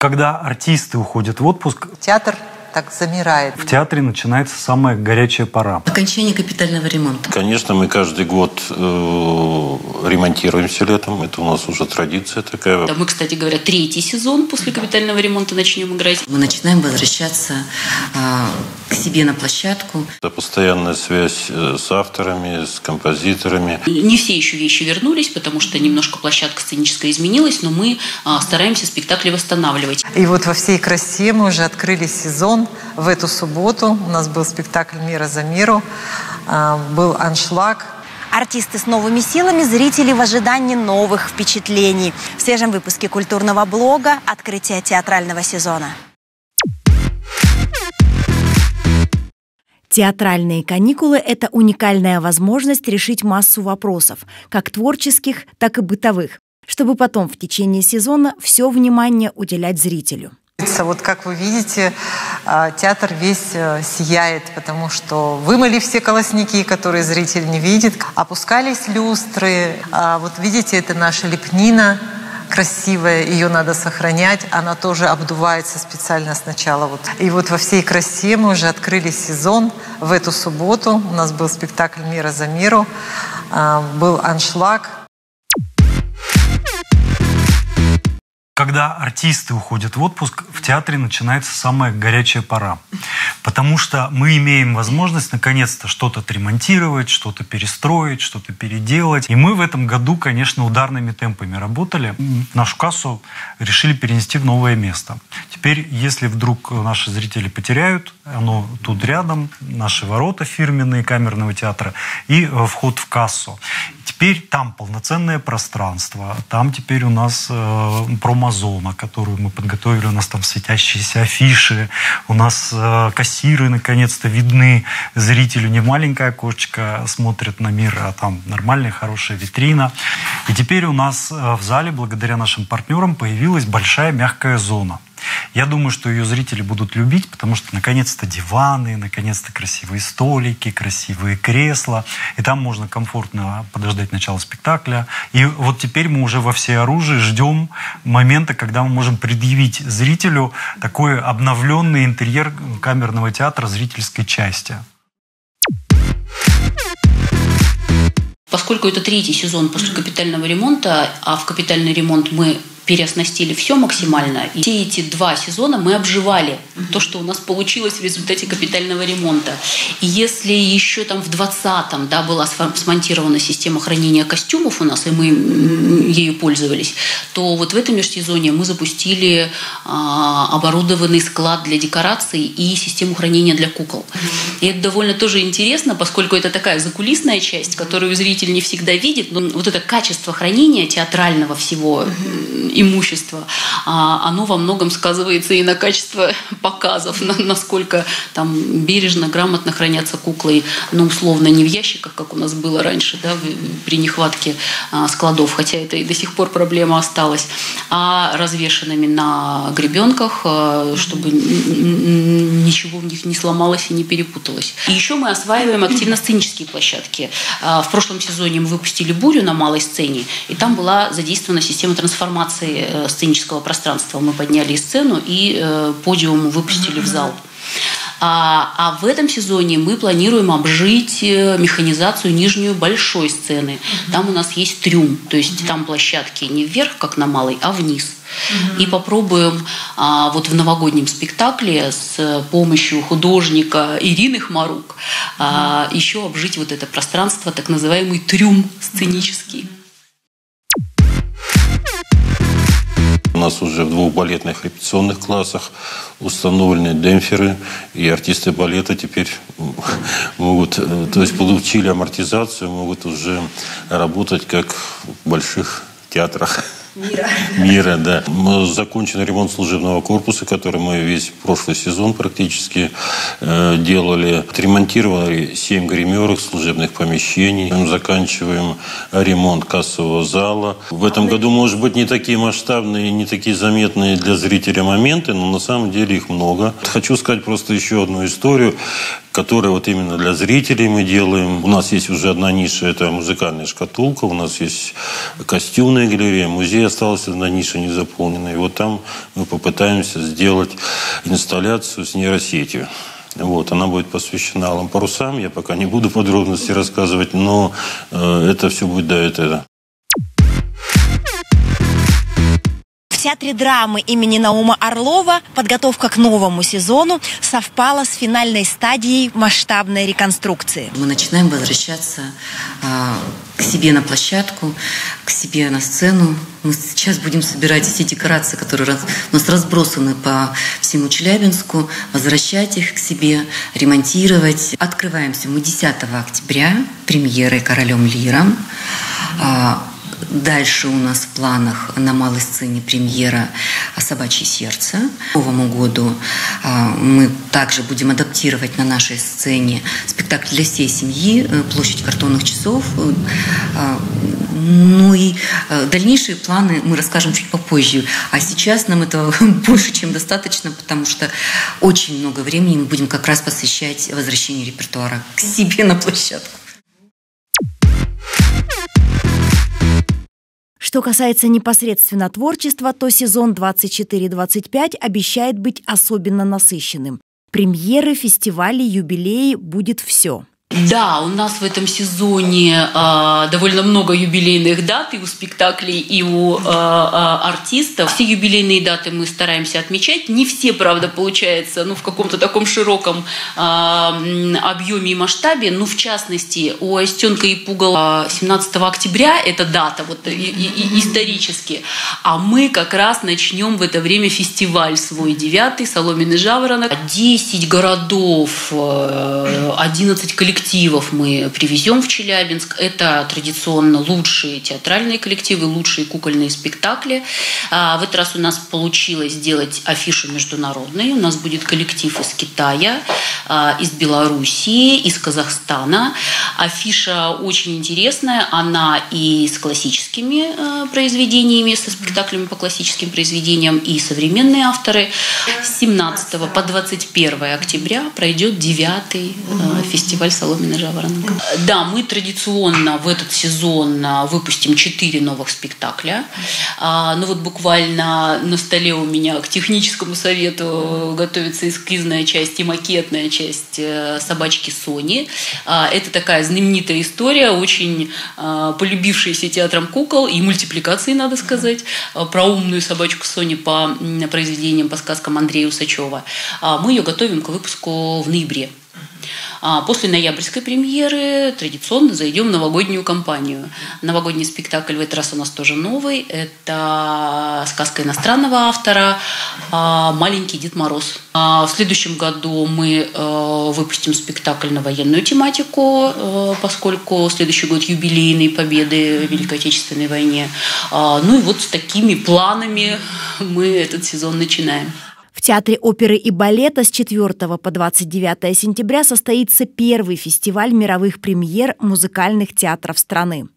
Когда артисты уходят в отпуск, Театр так замирает. в театре начинается самая горячая пора. Окончание капитального ремонта. Конечно, мы каждый год э, ремонтируемся летом. Это у нас уже традиция такая. Да, мы, кстати говоря, третий сезон после капитального ремонта начнем играть. Мы начинаем возвращаться а, к себе на площадку. Это постоянная связь э, с авторами, с композиторами. Не все еще вещи вернулись, потому что немножко площадка сценическая изменилась, но мы а, стараемся спектакли восстанавливать. И вот во всей красе мы уже открыли сезон. В эту субботу у нас был спектакль «Мира за миру», а, был аншлаг. Артисты с новыми силами, зрители в ожидании новых впечатлений. В свежем выпуске культурного блога «Открытие театрального сезона». Театральные каникулы – это уникальная возможность решить массу вопросов, как творческих, так и бытовых, чтобы потом в течение сезона все внимание уделять зрителю. Вот как вы видите, а, театр весь э, сияет, потому что вымыли все колосники, которые зритель не видит, опускались люстры. А Вот видите, это наша лепнина красивая, ее надо сохранять. Она тоже обдувается специально сначала. Вот. И вот во всей красе мы уже открыли сезон. В эту субботу у нас был спектакль «Мира за миру», а, был аншлаг. Когда артисты уходят в отпуск, в театре начинается самая горячая пора. Потому что мы имеем возможность наконец-то что-то отремонтировать, что-то перестроить, что-то переделать. И мы в этом году, конечно, ударными темпами работали. Нашу кассу решили перенести в новое место. Теперь, если вдруг наши зрители потеряют, оно тут рядом, наши ворота фирменные камерного театра и э, вход в кассу. Теперь там полноценное пространство, там теперь у нас э, промозона, которую мы подготовили, у нас там светящиеся афиши, у нас э, кассиры наконец-то видны зрителю, не маленькое окошечко смотрит на мир, а там нормальная хорошая витрина. И теперь у нас э, в зале, благодаря нашим партнерам, появилась большая мягкая зона. Я думаю, что ее зрители будут любить, потому что наконец-то диваны, наконец-то красивые столики, красивые кресла. И там можно комфортно подождать начала спектакля. И вот теперь мы уже во всей оружии ждем момента, когда мы можем предъявить зрителю такой обновленный интерьер камерного театра зрительской части. Поскольку это третий сезон после капитального ремонта, а в капитальный ремонт мы переоснастили все максимально. И все эти два сезона мы обживали то, что у нас получилось в результате капитального ремонта. И если еще там в 20-м да, была смонтирована система хранения костюмов у нас, и мы ею пользовались, то вот в этом межсезонье мы запустили а, оборудованный склад для декораций и систему хранения для кукол. И это довольно тоже интересно, поскольку это такая закулисная часть, которую зритель не всегда видит, но вот это качество хранения театрального всего имущества, оно во многом сказывается и на качество показов, на, насколько там бережно, грамотно хранятся куклы, ну, условно, не в ящиках, как у нас было раньше, да, при нехватке а, складов, хотя это и до сих пор проблема осталась, а развешенными на гребенках, а, чтобы ничего в них не сломалось и не перепуталось. И еще мы осваиваем активно сценические площадки. А, в прошлом сезоне мы выпустили «Бурю» на малой сцене, и там была задействована система трансформации э, сценического пространства. Мы подняли сцену и э, подиум выпустили в зал. А, а в этом сезоне мы планируем обжить э, механизацию нижнюю большой сцены. Там у нас есть трюм, то есть там площадки не вверх, как на малой, а вниз. И попробуем а, вот в новогоднем спектакле с помощью художника Ирины Хмарук а, еще обжить вот это пространство, так называемый трюм сценический. Нас уже в двух балетных репетиционных классах установлены демпферы, и артисты балета теперь могут, э, то есть получили амортизацию, могут уже работать как в больших театрах. Мира. Мира, да. Закончен ремонт служебного корпуса, который мы весь прошлый сезон практически э, делали. Отремонтировали 7 гримерок служебных помещений. Мы заканчиваем ремонт кассового зала. В этом году, может быть, не такие масштабные, не такие заметные для зрителя моменты, но на самом деле их много. Хочу сказать просто еще одну историю. Которые вот именно для зрителей мы делаем. У нас есть уже одна ниша, это музыкальная шкатулка, у нас есть костюмная галерея, музей осталась одна ниша незаполненная. И вот там мы попытаемся сделать инсталляцию с нейросетью. Вот, она будет посвящена Алым парусам. Я пока не буду подробности рассказывать, но э, это все будет до этого. Театре драмы имени Наума Орлова подготовка к новому сезону совпала с финальной стадией масштабной реконструкции. Мы начинаем возвращаться а, к себе на площадку, к себе на сцену. Мы сейчас будем собирать все декорации, которые у нас разбросаны по всему Челябинску, возвращать их к себе, ремонтировать. Открываемся мы 10 октября премьерой «Королем Лиром». А, Дальше у нас в планах на малой сцене премьера «Собачье сердце». К Новому году а, мы также будем адаптировать на нашей сцене спектакль для всей семьи э, «Площадь картонных часов». А, ну и э, дальнейшие планы мы расскажем чуть попозже. А сейчас нам этого больше, чем достаточно, потому что очень много времени мы будем как раз посвящать возвращению репертуара к себе на площадку. Что касается непосредственно творчества, то сезон 24-25 обещает быть особенно насыщенным. Премьеры, фестивали, юбилеи – будет все. Да, у нас в этом сезоне э, довольно много юбилейных дат и у спектаклей, и у э, э, артистов. Все юбилейные даты мы стараемся отмечать. Не все, правда, получается ну, в каком-то таком широком э, объеме и масштабе. Но в частности, у Остенка и Пугал 17 октября это дата вот, и, и, исторически. А мы как раз начнем в это время фестиваль свой девятый, Соломенный жаворонок. 10 городов, 11 коллективов коллективов мы привезем в Челябинск. Это традиционно лучшие театральные коллективы, лучшие кукольные спектакли. А, в этот раз у нас получилось сделать афишу международную. У нас будет коллектив из Китая, а, из Белоруссии, из Казахстана. Афиша очень интересная. Она и с классическими а, произведениями, со спектаклями по классическим произведениям, и современные авторы. С 17 по 21 октября пройдет девятый фестиваль «Соломин соломенный жаворонок. Да, мы традиционно в этот сезон а, выпустим четыре новых спектакля. А, ну вот буквально на столе у меня к техническому совету готовится эскизная часть и макетная часть э, «Собачки Сони». А, это такая знаменитая история, очень полюбившаяся театром кукол и мультипликации, надо сказать, про умную собачку Сони по произведениям, по сказкам Андрея Усачева. Мы ее готовим к выпуску в ноябре. А после ноябрьской премьеры традиционно зайдем в новогоднюю кампанию. Новогодний спектакль в этот раз у нас тоже новый. Это сказка иностранного автора а, «Маленький Дед Мороз». А в следующем году мы э, выпустим спектакль на военную тематику, э, поскольку следующий год юбилейной победы в Великой Отечественной войне. Ну и вот с такими планами мы этот сезон начинаем. В Театре оперы и балета с 4 по 29 сентября состоится первый фестиваль мировых премьер музыкальных театров страны.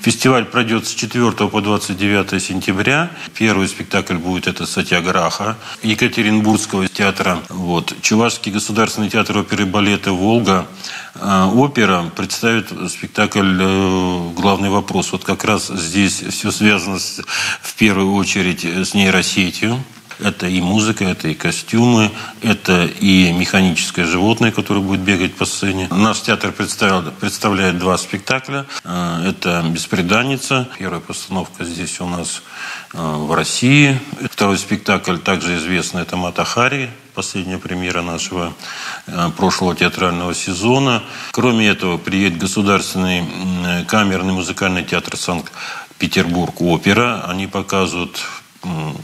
Фестиваль пройдет с 4 по 29 сентября. Первый спектакль будет это «Сатьяграха» Екатеринбургского театра. Вот. Чувашский государственный театр оперы и балета «Волга» э, опера представит спектакль э, «Главный вопрос». Вот как раз здесь все связано с, в первую очередь с нейросетью. Это и музыка, это и костюмы, это и механическое животное, которое будет бегать по сцене. Наш театр представляет два спектакля. Э, это «Беспреданница». Первая постановка здесь у нас э, в России. Второй спектакль, также известный, это «Матахари», последняя премьера нашего э, прошлого театрального сезона. Кроме этого, приедет Государственный камерный музыкальный театр Санкт-Петербург «Опера». Они показывают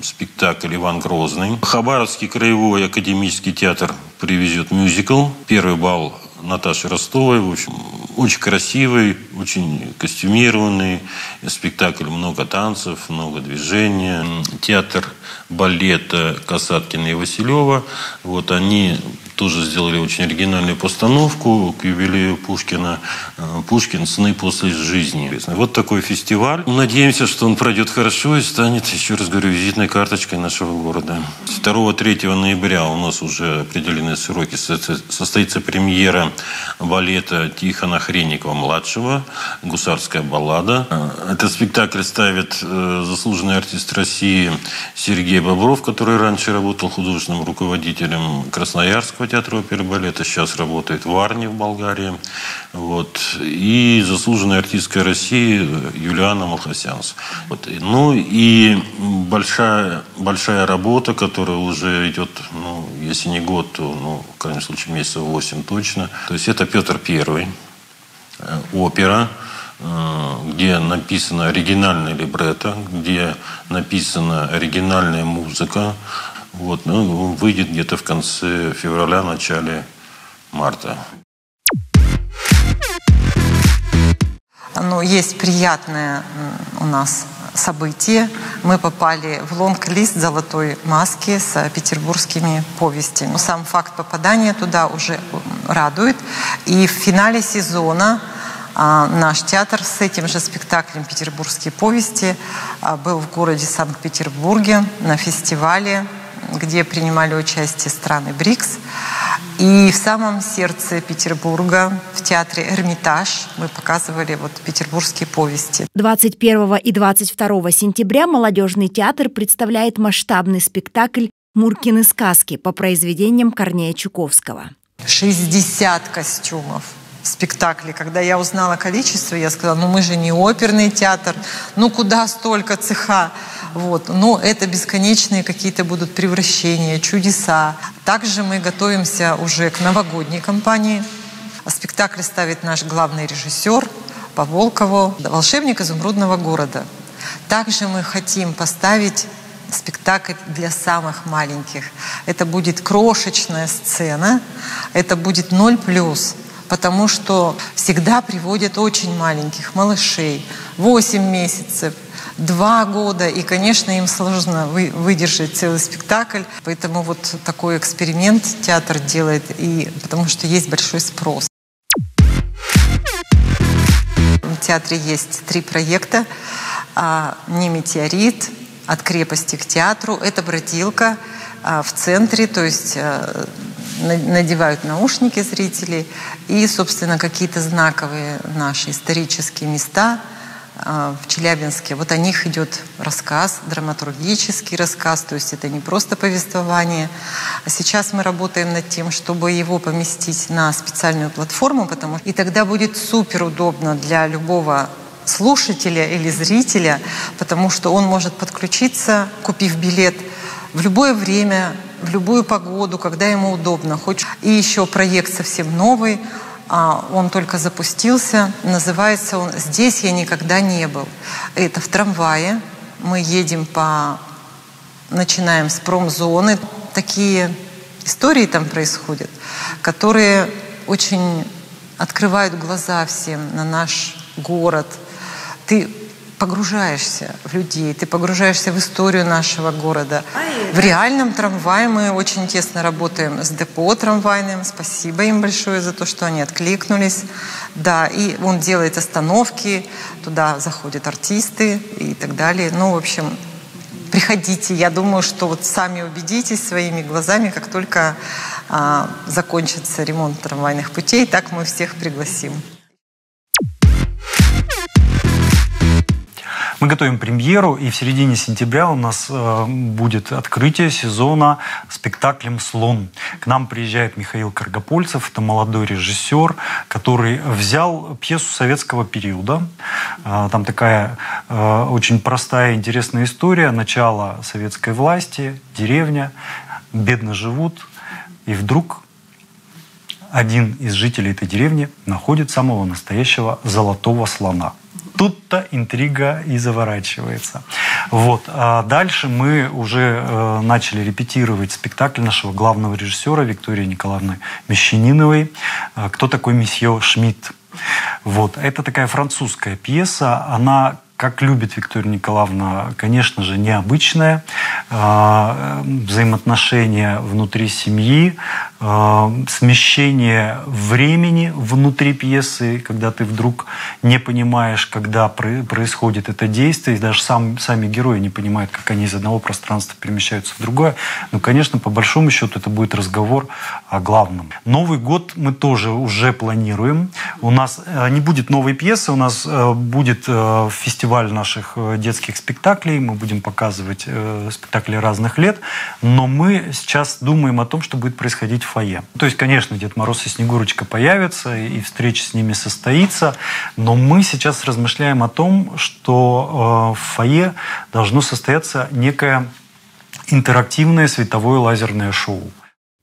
спектакль «Иван Грозный». Хабаровский краевой академический театр привезет мюзикл. Первый бал Наташи Ростовой. В общем, очень красивый, очень костюмированный спектакль. Много танцев, много движения. Театр балета Касаткина и Василева. Вот они тоже сделали очень оригинальную постановку к юбилею Пушкина. Э, Пушкин «Сны после жизни». Вот такой фестиваль. Надеемся, что он пройдет хорошо и станет, еще раз говорю, визитной карточкой нашего города. 2-3 ноября у нас уже определены сроки. Состоится премьера балета Тихона Хренникова-младшего «Гусарская баллада». Э, этот спектакль ставит э, заслуженный артист России Сергей Бобров, который раньше работал художественным руководителем Красноярского театра оперы и балета, сейчас работает в Арне в Болгарии. Вот. И заслуженная артистка России Юлиана Малхасянс. Вот. Ну и большая, большая работа, которая уже идет, ну, если не год, то, ну, в крайнем случае, месяцев 8 точно. То есть это Петр Первый, э, опера, э, где написано оригинальное либретто, где написана оригинальная музыка. Вот, ну, выйдет где-то в конце февраля, начале марта. Ну, есть приятное у нас событие. Мы попали в лонг-лист «Золотой маски» с петербургскими повестями. Сам факт попадания туда уже радует. И в финале сезона а, наш театр с этим же спектаклем «Петербургские повести» а, был в городе Санкт-Петербурге на фестивале, где принимали участие страны БРИКС. И в самом сердце Петербурга, в театре «Эрмитаж» мы показывали вот петербургские повести. 21 и 22 сентября молодежный театр представляет масштабный спектакль «Муркины сказки» по произведениям Корнея Чуковского. 60 костюмов спектакле. Когда я узнала количество, я сказала, ну мы же не оперный театр, ну куда столько цеха? Вот. Но это бесконечные какие-то будут превращения, чудеса. Также мы готовимся уже к новогодней кампании. Спектакль ставит наш главный режиссер по Волкову, волшебник изумрудного города. Также мы хотим поставить спектакль для самых маленьких. Это будет крошечная сцена, это будет ноль плюс потому что всегда приводят очень маленьких малышей, 8 месяцев, два года, и, конечно, им сложно вы, выдержать целый спектакль. Поэтому вот такой эксперимент театр делает, и, потому что есть большой спрос. В театре есть три проекта. А, «Не метеорит», «От крепости к театру». Это бродилка а, в центре, то есть а, надевают наушники зрители и, собственно, какие-то знаковые наши исторические места а, в Челябинске. Вот о них идет рассказ, драматургический рассказ, то есть это не просто повествование. А сейчас мы работаем над тем, чтобы его поместить на специальную платформу, потому и тогда будет супер удобно для любого слушателя или зрителя, потому что он может подключиться, купив билет в любое время в любую погоду, когда ему удобно. И еще проект совсем новый, а, он только запустился. Называется он «Здесь я никогда не был». Это в трамвае. Мы едем по... Начинаем с промзоны. Такие истории там происходят, которые очень открывают глаза всем на наш город. Ты погружаешься в людей, ты погружаешься в историю нашего города. В реальном трамвае мы очень тесно работаем с депо трамвайным. Спасибо им большое за то, что они откликнулись. Да, и он делает остановки, туда заходят артисты и так далее. Ну, в общем, приходите. Я думаю, что вот сами убедитесь своими глазами, как только а, закончится ремонт трамвайных путей, так мы всех пригласим. Мы готовим премьеру, и в середине сентября у нас э, будет открытие сезона спектаклем «Слон». К нам приезжает Михаил Каргопольцев, это молодой режиссер, который взял пьесу советского периода. Э, там такая э, очень простая, интересная история. Начало советской власти, деревня, бедно живут, и вдруг один из жителей этой деревни находит самого настоящего золотого слона – тут-то интрига и заворачивается. Вот. А дальше мы уже э, начали репетировать спектакль нашего главного режиссера Виктории Николаевны Мещаниновой э, «Кто такой месье Шмидт?». Вот. Это такая французская пьеса. Она как любит Виктория Николаевна, конечно же, необычное. Э, взаимоотношения внутри семьи, смещение времени внутри пьесы, когда ты вдруг не понимаешь, когда происходит это действие, и даже сам, сами герои не понимают, как они из одного пространства перемещаются в другое. Но, конечно, по большому счету это будет разговор о главном. Новый год мы тоже уже планируем. У нас э, не будет новой пьесы, у нас э, будет э, фестиваль наших детских спектаклей, мы будем показывать спектакли разных лет, но мы сейчас думаем о том, что будет происходить в фойе. То есть, конечно, Дед Мороз и Снегурочка появятся, и встреча с ними состоится, но мы сейчас размышляем о том, что в фойе должно состояться некое интерактивное световое лазерное шоу.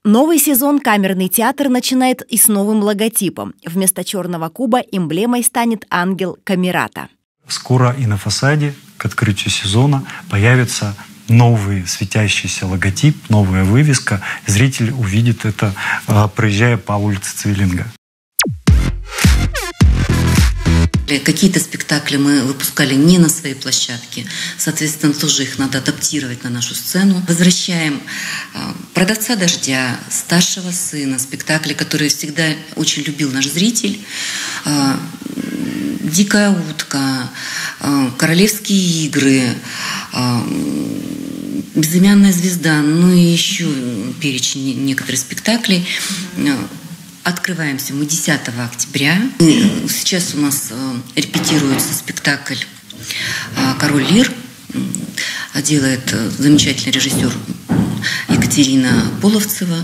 Новый сезон камерный театр начинает и с новым логотипом. Вместо черного куба эмблемой станет ангел Камерата. Скоро и на фасаде к открытию сезона появится новый светящийся логотип, новая вывеска. Зритель увидит это, а, проезжая по улице Цвиллинга. Какие-то спектакли мы выпускали не на своей площадке, соответственно, тоже их надо адаптировать на нашу сцену. Возвращаем а, «Продавца дождя», «Старшего сына», спектакли, которые всегда очень любил наш зритель, а, «Дикая утка», «Королевские игры», «Безымянная звезда», ну и еще перечень некоторых спектаклей. Открываемся мы 10 октября. Сейчас у нас э, репетируется спектакль э, «Король Лир». Делает э, замечательный режиссер Екатерина Половцева,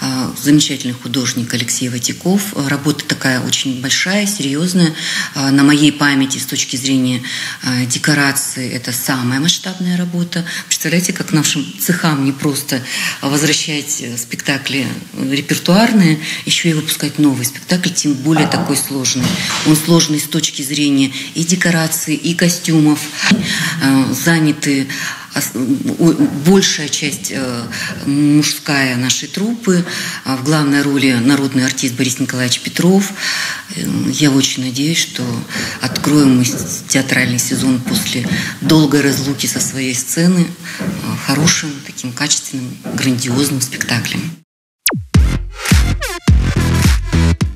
а, замечательный художник Алексей Ватиков. Работа такая очень большая, серьезная. А, на моей памяти с точки зрения а, декорации это самая масштабная работа. Представляете, как нашим цехам не просто возвращать спектакли репертуарные, еще и выпускать новый спектакль, тем более такой сложный. Он сложный с точки зрения и декорации, и костюмов. Заняты большая часть э, мужская нашей труппы, а в главной роли народный артист Борис Николаевич Петров. Э, я очень надеюсь, что откроем мы театральный сезон после долгой разлуки со своей сцены э, хорошим, таким качественным, грандиозным спектаклем.